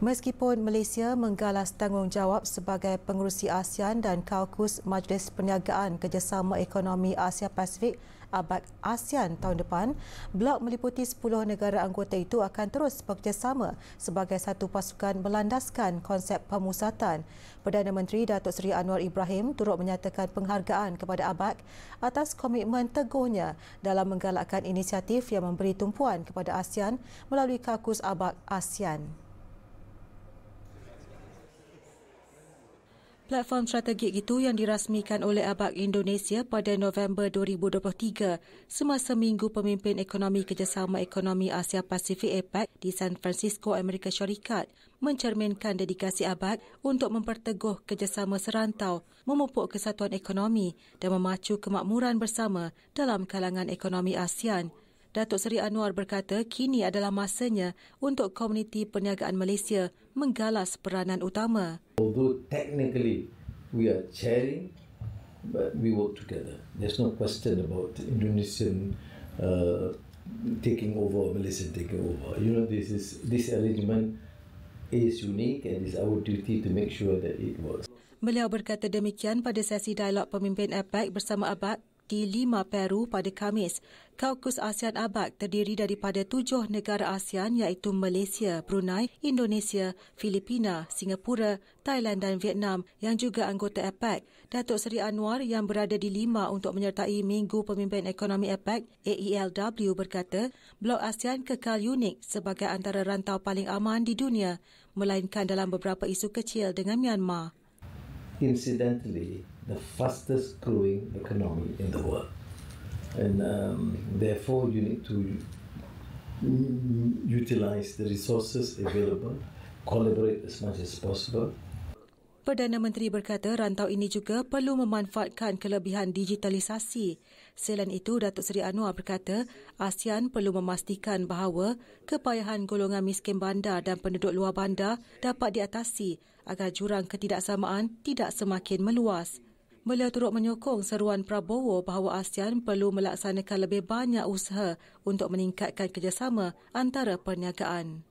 Meskipun Malaysia menggalas tanggungjawab sebagai pengurusi ASEAN dan kaukus Majlis Perniagaan Kerjasama Ekonomi Asia Pasifik ABAC ASEAN tahun depan, blok meliputi 10 negara anggota itu akan terus bekerjasama sebagai satu pasukan melandaskan konsep pemusatan. Perdana Menteri Datuk Seri Anwar Ibrahim turut menyatakan penghargaan kepada ABAC atas komitmen teguhnya dalam menggalakkan inisiatif yang memberi tumpuan kepada ASEAN melalui kaukus ABAC ASEAN. Platform strategik itu yang dirasmikan oleh ABAC Indonesia pada November 2023 semasa Minggu Pemimpin Ekonomi Kerjasama Ekonomi Asia Pasifik APEC di San Francisco, Amerika Syarikat mencerminkan dedikasi ABAC untuk memperteguh kerjasama serantau, memupuk kesatuan ekonomi dan memacu kemakmuran bersama dalam kalangan ekonomi ASEAN. Datuk Seri Anwar berkata kini adalah masanya untuk komuniti perniagaan Malaysia menggalas peranan utama. Although technically we are sharing, but we work together. There's no question about Indonesian uh, taking over, Malaysian taking over. You know, this is this arrangement is unique and it's our duty to make sure that it works. Beliau berkata demikian pada sesi dialog pemimpin APEC bersama ABAC di Lima, Peru pada Kamis. Kaukus ASEAN ABAC terdiri daripada tujuh negara ASEAN iaitu Malaysia, Brunei, Indonesia, Filipina, Singapura, Thailand dan Vietnam yang juga anggota APEC. Datuk Seri Anwar yang berada di Lima untuk menyertai Minggu Pemimpin Ekonomi APEC, AELW berkata, blok ASEAN kekal unik sebagai antara rantau paling aman di dunia melainkan dalam beberapa isu kecil dengan Myanmar incidentally the fastest growing economy in the world. And um, therefore, you need to utilize the resources available, collaborate as much as possible, Perdana Menteri berkata rantau ini juga perlu memanfaatkan kelebihan digitalisasi. Selain itu, Datuk Seri Anwar berkata ASEAN perlu memastikan bahawa kepayahan golongan miskin bandar dan penduduk luar bandar dapat diatasi agar jurang ketidaksamaan tidak semakin meluas. Beliau turut menyokong seruan Prabowo bahawa ASEAN perlu melaksanakan lebih banyak usaha untuk meningkatkan kerjasama antara perniagaan.